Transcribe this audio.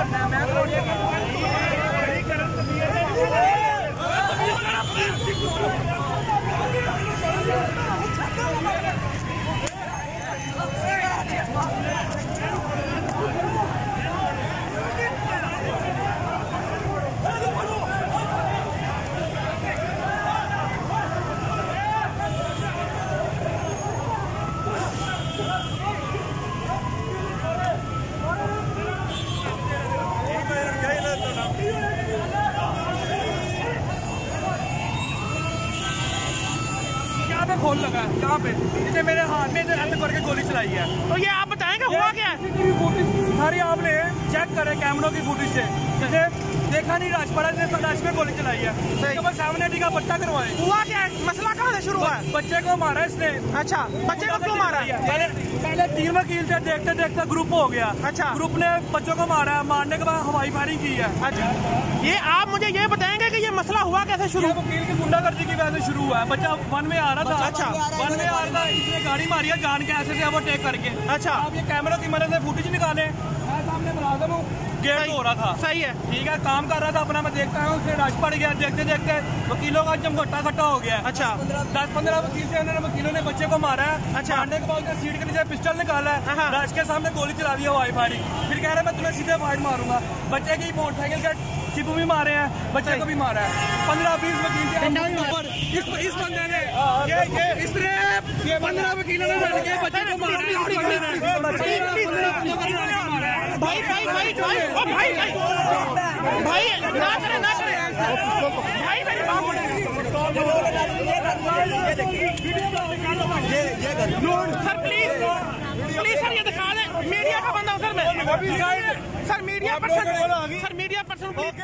Oh, खोल लगा है। यहाँ पे? इसने मेरे हाथ में इधर अंदर करके गोली चलाई है। तो ये आप बताएँगे हुआ क्या? है सारी आपने चेक करे कैमरों की फुटेज से। जैसे देखा नहीं? राजपाड़ा ने राज में गोली चलाई है। उसके बाद सेवन एटी का पट्टा करवाए। हुआ क्या? है मसला कहाँ से शुरू हुआ? है बच्चे को मारा इसने। अच्छा बच्चे को क्यों मारा? पहले पहले तीन वकील थे देखते देखते ग्रुप हो गया। अच्छा। ग्रुप ने बच्चों को मारा है मारने के बाद हवाई फायरिंग की है। अच्छा। ये आप मुझे ये बताएँगे कि ये मसला हुआ कैसे शुरू? वकील की गुंडागर्दी की वजह से शुरू हुआ है। बच्चा वन में आ रहा था। अच्छा। वन में आ रहा था इसने गाड़ी मारी है जान के ऐसे से वो टेक करके। अच्छा। आप ये कैमरा की मदद से फुटेज निकाले। मैं सामने मुलाजम हूँ गेट हो रहा था। सही है। ठीक है काम कर रहा था अपना मैं देखता हूँ उसने रश पड़ गया देखते देखते वकीलों का जमघट्टा इकट्ठा हो गया अच्छा। दस पंद्रह वकील थे उन्होंने वकीलों ने बच्चे को मारा है। अच्छा। मारने के बाद सीट के नीचे पिस्टल निकाला है। हाँ। रश के सामने गोली चला दी है वाई फायरिंग फिर कह रहा है मैं तुम्हें सीधे फाइट मारूँगा। बच्चे की मोटरसाइकिल का चिपू भी मारे हैं बच्चे को भी मारा है पंद्रह बीस वकील इस इस बंदे ने ये ये इसने पंद्रह वकीलों ने लड़ के बच्चे को मारा है भाई भाई भाई भाई भाई भाई भाई ना करे ना करे भाई मेरी बात सर प्लीज़ प्लीज़ सर ये दिखा दें। मीडिया का बंदा सर मैं sir media person sir media person please